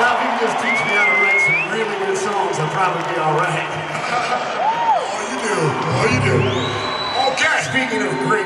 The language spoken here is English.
Now, if you can just teach me how to write some really good songs, I'll probably be all right. How you do. How you do. Okay. Speaking of great,